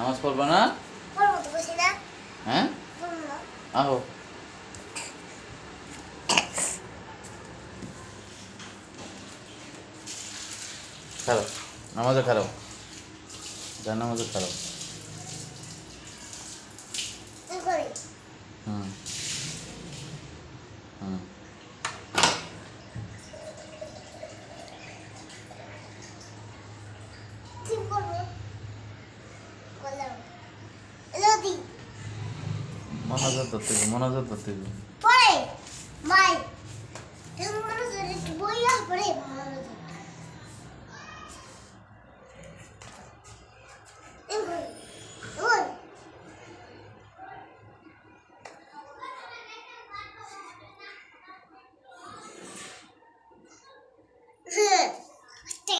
নামাজ পড়বে না? হ্যাঁ? আহো। খারাপ। নামাজে খারাপ। যা নামাজে খারাপ। হুম। হুম। Yeah.